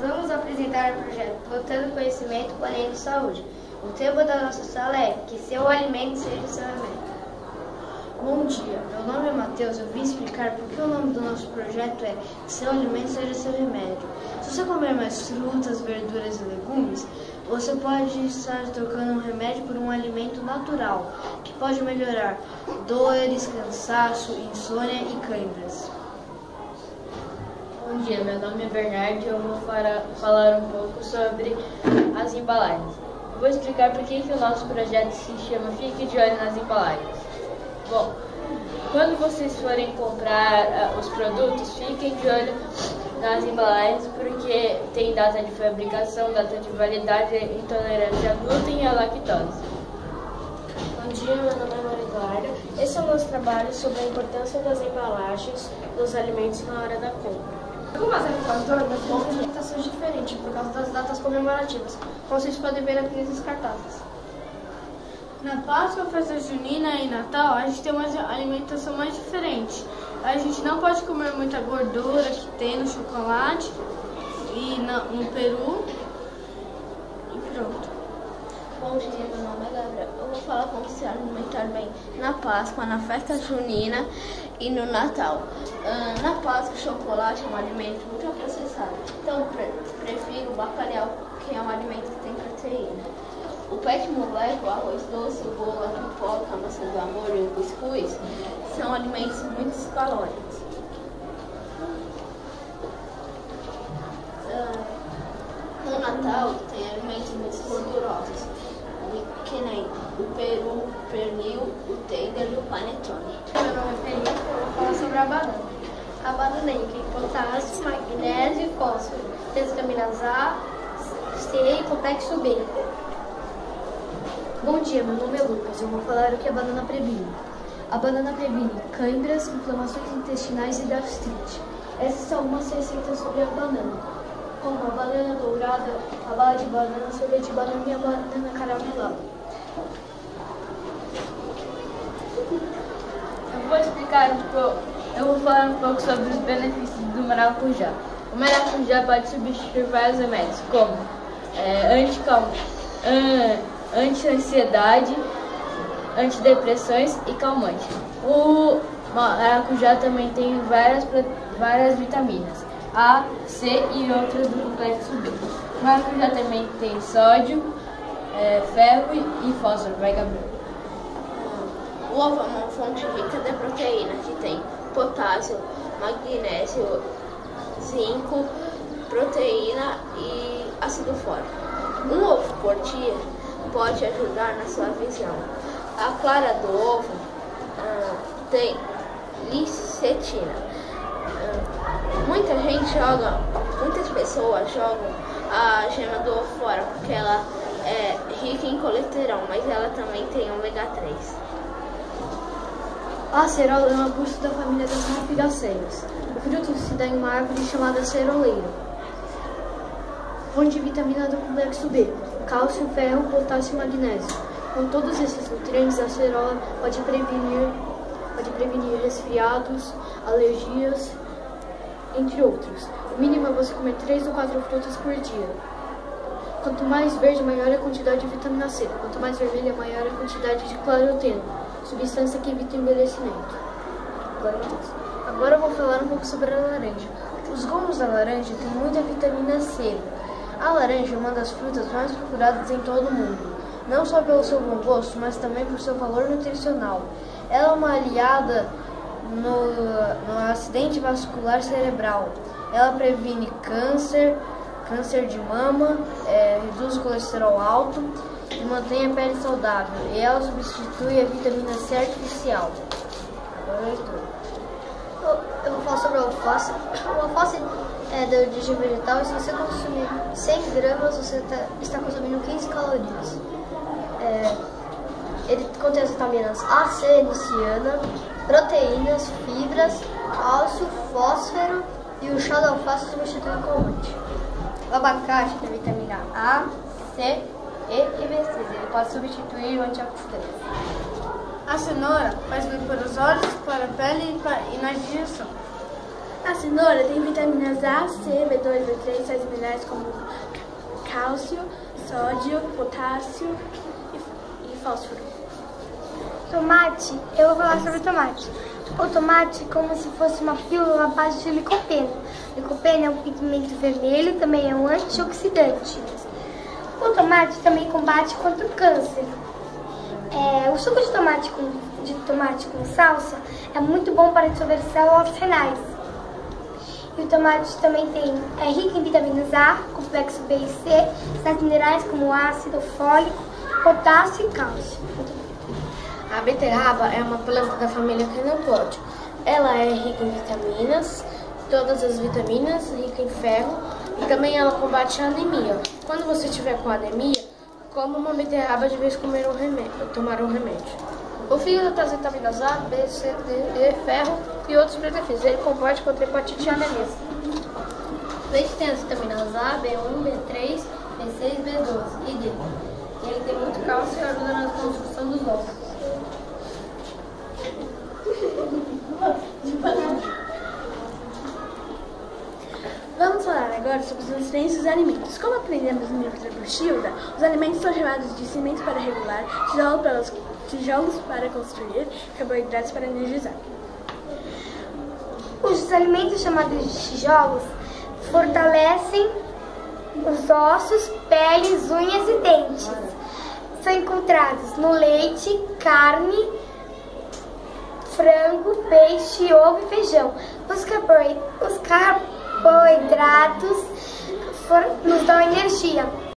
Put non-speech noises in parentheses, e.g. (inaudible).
Nós vamos apresentar o projeto Botando Conhecimento, Planejando Saúde. O tema da nossa sala é Que seu alimento seja seu remédio. Bom dia, meu nome é Matheus. Eu vim explicar por que o nome do nosso projeto é Que seu alimento seja seu remédio. Se você comer mais frutas, verduras e legumes, você pode estar trocando um remédio por um alimento natural, que pode melhorar dores, cansaço, insônia e câimbras. Bom dia, meu nome é Bernardo e eu vou falar um pouco sobre as embalagens. Eu vou explicar por que, que o nosso projeto se chama Fique de Olho nas Embalagens. Bom, quando vocês forem comprar uh, os produtos, fiquem de olho nas embalagens porque tem data de fabricação, data de validade, intolerância a glúten e a lactose. Bom dia, meu nome é Maria. Esse é o nosso trabalho sobre a importância das embalagens dos alimentos na hora da compra. Algumas agricultoras têm alimentações diferentes por causa das datas comemorativas, como vocês podem ver aqui nesses cartazes. Na Páscoa, festa junina e Natal, a gente tem uma alimentação mais diferente. A gente não pode comer muita gordura que tem no chocolate e no peru. E pronto. Bom dia, meu nome é Gabriel. Eu vou falar como se alimentar bem na Páscoa, na festa junina e no Natal. Uh, na Páscoa, chocolate é um alimento muito processado, então pre prefiro o bacalhau, que é um alimento que tem proteína. O pet moleque, o arroz doce, o bolo, a pipoca, a maçã do amor e o cuscuz são alimentos muito calóricos. Uh, no Natal tem alimentos muito gordurosos, que nem o peru, o pernil, o tender e o panetone. Meu nome é Felipe, eu vou falar sobre a banana. A banana tem potássio, magnésio e fósforo, tem vitaminas A, C e complexo B. Bom dia, meu nome é Lucas. Eu vou falar o que a banana previne. A banana previne câimbras, inflamações intestinais e gastrite. Essas são algumas receitas sobre a banana, como a banana dourada, a bala de banana, sorvete de banana e a banana caramelada. Vou explicar um pouco, eu vou falar um pouco sobre os benefícios do maracujá. O maracujá pode substituir vários remédios, como é, anticalma, anti-ansiedade, antidepressões e calmante. O maracujá também tem várias, várias vitaminas, A, C e outras do complexo B. O maracujá também tem sódio, é, ferro e fósforo. Vai, Gabriel. O ovo é uma fonte rica de proteína que tem potássio, magnésio, zinco, proteína e ácido fólico. Um ovo por dia pode ajudar na sua visão. A clara do ovo ah, tem licetina. Ah, muita gente joga, muitas pessoas jogam a gema do ovo fora porque ela é rica em colesterol, mas ela também tem ômega 3. A acerola é um arbusto da família das rafigaceias. O fruto se dá em uma árvore chamada ceroleira. Fonte de vitamina do complexo B, cálcio, ferro, potássio e magnésio. Com todos esses nutrientes, a acerola pode prevenir, pode prevenir resfriados, alergias, entre outros. O mínimo é você comer 3 ou 4 frutas por dia. Quanto mais verde, maior é a quantidade de vitamina C. Quanto mais vermelha, maior é a quantidade de claroteno, substância que evita o envelhecimento. Agora, Agora eu vou falar um pouco sobre a laranja. Os gomos da laranja têm muita vitamina C. A laranja é uma das frutas mais procuradas em todo o mundo, não só pelo seu bom gosto, mas também por seu valor nutricional. Ela é uma aliada no, no acidente vascular cerebral. Ela previne câncer, câncer de mama, é, reduz o colesterol alto e mantém a pele saudável. E ela substitui a vitamina C artificial. Agora eu. Eu vou falar sobre o alface. (coughs) O alface é de origem vegetal e se você consumir 100 gramas, você tá, está consumindo 15 calorias. É, ele contém as vitaminas A, C, liciana, proteínas, fibras, cálcio, fósforo e o chá da alface substitui o calmante. O abacate tem vitamina A, C, E e B6. Ele pode substituir o antioxidante. A cenoura faz bem para os olhos, para a pele e, para, e na digestão. A cenoura tem vitaminas A, C, B2, B3, sais minerais como cálcio, sódio, potássio e, e fósforo. Tomate, eu vou falar sobre tomate. O tomate é como se fosse uma pílula à base de licopeno. Licopeno é um pigmento vermelho, também é um antioxidante. Tomate também combate contra o câncer. É, o suco de tomate, com, de tomate com salsa é muito bom para dissolver células renais. E o tomate também tem, é rico em vitaminas A, complexo B e C, sais minerais como ácido fólico, potássio e cálcio. A beterraba é uma planta da família Canopódio. Ela é rica em vitaminas, todas as vitaminas, rica em ferro e também ela combate a anemia. Quando você estiver com anemia, coma uma beterraba de vez comer um remédio, tomar um remédio. O fígado traz vitaminas A, B, C, D, E, ferro e outros benefícios. Ele combate contra hepatite e anemia. O leite tem as vitaminas A, B1, B3, B6, B12 e D. Ele tem muito cálcio e ajuda na construção dos ossos. Vamos sobre os nutrientes dos alimentos. Como aprendemos no livro da Bruxilda, os alimentos são chamados de cimento para regular, tijolos para, tijolos para construir, carboidratos para energizar. Os alimentos chamados de tijolos fortalecem os ossos, peles, unhas e dentes. São encontrados no leite, carne, frango, peixe, ovo e feijão. Os, carboidratos nos dão energia.